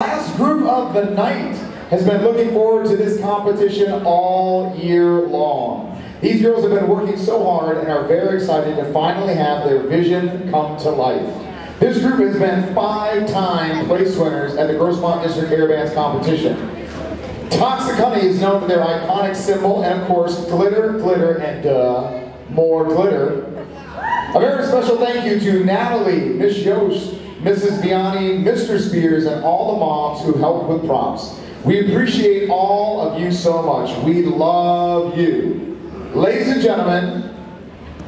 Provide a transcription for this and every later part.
last group of the night has been looking forward to this competition all year long. These girls have been working so hard and are very excited to finally have their vision come to life. This group has been five-time place winners at the Grossmont District Air Bands competition. Toxic Honey is known for their iconic symbol and of course glitter, glitter, and uh, more glitter. A very special thank you to Natalie, Miss Yost, Mrs. Biani, Mr. Spears, and all the moms who helped with props. We appreciate all of you so much. We love you. Ladies and gentlemen,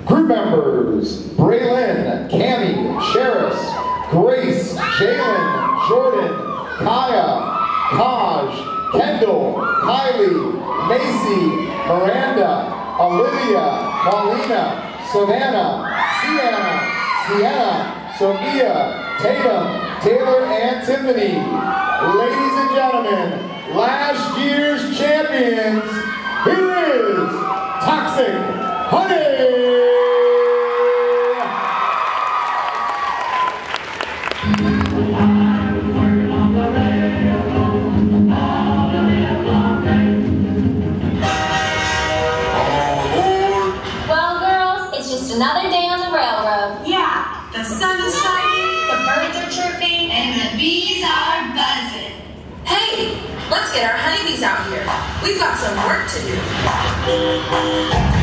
group members, Braylon, Cami, Sheris, Grace, Jalen, Jordan, Kaya, Kaj, Kendall, Kylie, Macy, Miranda, Olivia, Paulina, Savannah, Sienna, Sienna, Sophia, Tatum, Taylor, and Tiffany. Ladies and gentlemen, last year's champions, here is Toxic Honey! Well, let's get our honeybees out here. We've got some work to do.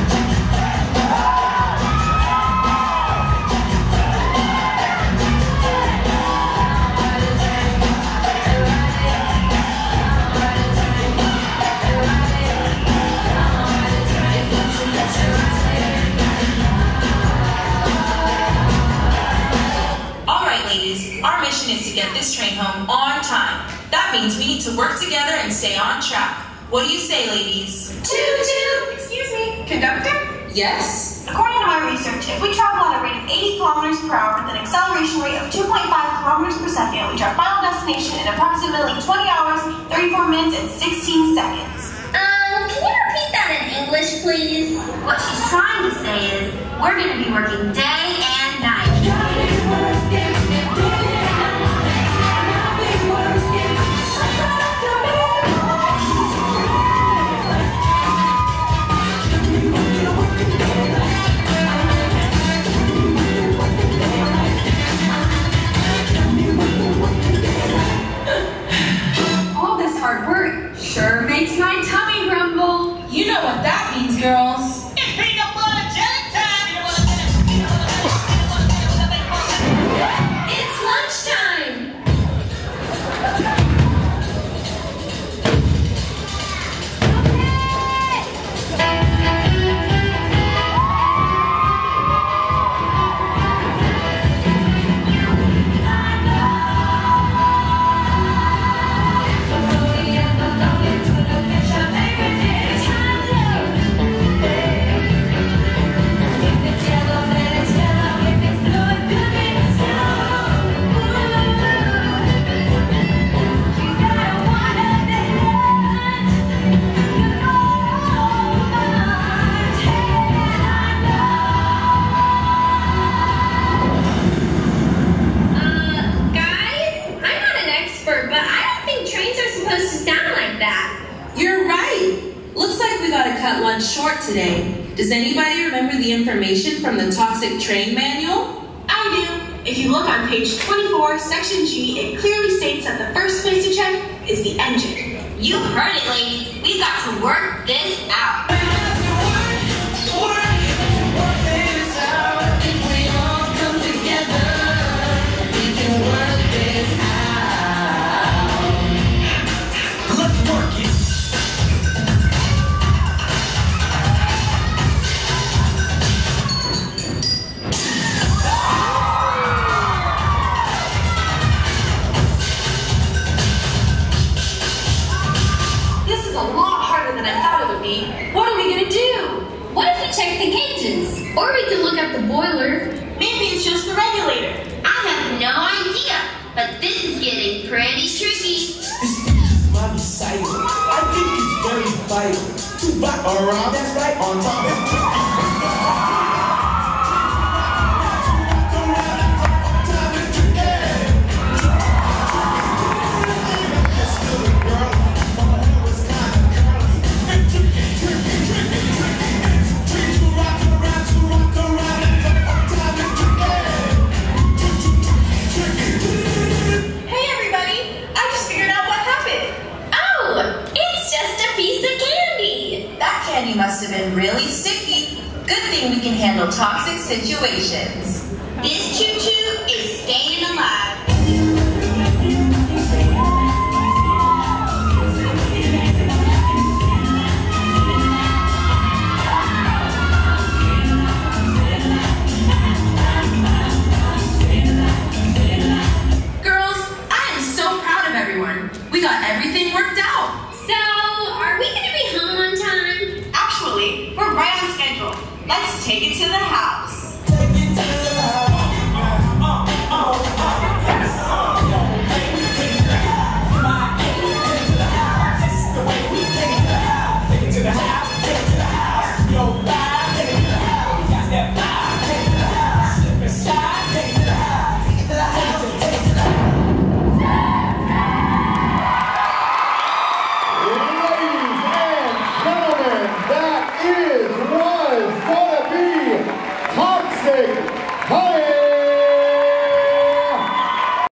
Means we need to work together and stay on track. What do you say, ladies? Toot toot! Excuse me, conductor? Yes? According to my research, if we travel at a rate of 80 kilometers per hour with an acceleration rate of 2.5 kilometers per second, we reach our final destination in approximately 20 hours, 34 minutes, and 16 seconds. Um, can you repeat that in English, please? What she's trying to say is, we're going to be working day and what that means, girls. Short today. Does anybody remember the information from the toxic train manual? I do. If you look on page 24, section G, it clearly states that the first place to check is the engine. You heard it, ladies. We've got to work this out. Around, that's right, on top. Must have been really sticky. Good thing we can handle toxic situations. This choo-choo is staying take it to the house.